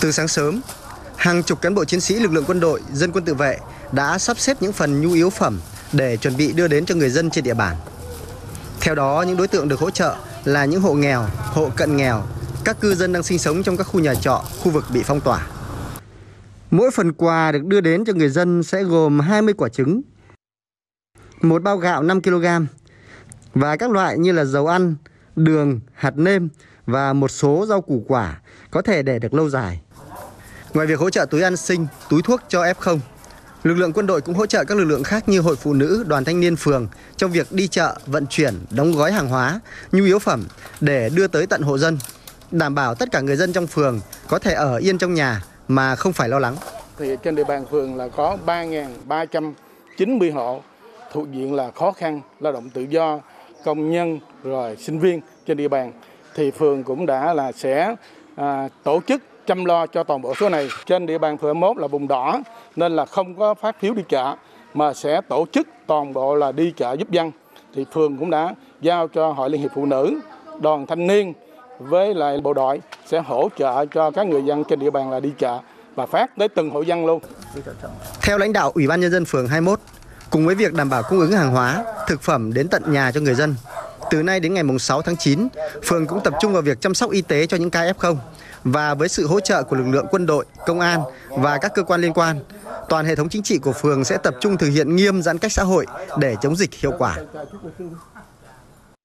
Từ sáng sớm, hàng chục cán bộ chiến sĩ lực lượng quân đội, dân quân tự vệ đã sắp xếp những phần nhu yếu phẩm để chuẩn bị đưa đến cho người dân trên địa bàn. Theo đó, những đối tượng được hỗ trợ là những hộ nghèo, hộ cận nghèo, các cư dân đang sinh sống trong các khu nhà trọ, khu vực bị phong tỏa. Mỗi phần quà được đưa đến cho người dân sẽ gồm 20 quả trứng, một bao gạo 5 kg và các loại như là dầu ăn, đường, hạt nêm và một số rau củ quả có thể để được lâu dài. Ngoài việc hỗ trợ túi ăn sinh, túi thuốc cho F0, lực lượng quân đội cũng hỗ trợ các lực lượng khác như hội phụ nữ, đoàn thanh niên phường trong việc đi chợ, vận chuyển, đóng gói hàng hóa, nhu yếu phẩm để đưa tới tận hộ dân, đảm bảo tất cả người dân trong phường có thể ở yên trong nhà mà không phải lo lắng. Thì trên địa bàn phường là có 3.390 hộ thuộc diện là khó khăn, lao động tự do, công nhân rồi sinh viên trên địa bàn thì phường cũng đã là sẽ à, tổ chức chăm lo cho toàn bộ số này. Trên địa bàn phường 21 là vùng đỏ nên là không có phát phiếu đi chợ mà sẽ tổ chức toàn bộ là đi chợ giúp dân. Thì phường cũng đã giao cho Hội Liên hiệp Phụ nữ, đoàn thanh niên với lại bộ đội sẽ hỗ trợ cho các người dân trên địa bàn là đi chợ và phát tới từng hộ dân luôn. Theo lãnh đạo Ủy ban Nhân dân phường 21, cùng với việc đảm bảo cung ứng hàng hóa, thực phẩm đến tận nhà cho người dân, từ nay đến ngày 6 tháng 9, phường cũng tập trung vào việc chăm sóc y tế cho những ca F0 và với sự hỗ trợ của lực lượng quân đội, công an và các cơ quan liên quan, toàn hệ thống chính trị của phường sẽ tập trung thực hiện nghiêm giãn cách xã hội để chống dịch hiệu quả.